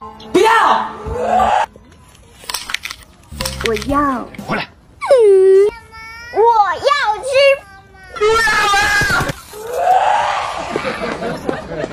不要！我要回来。我要吃。不要！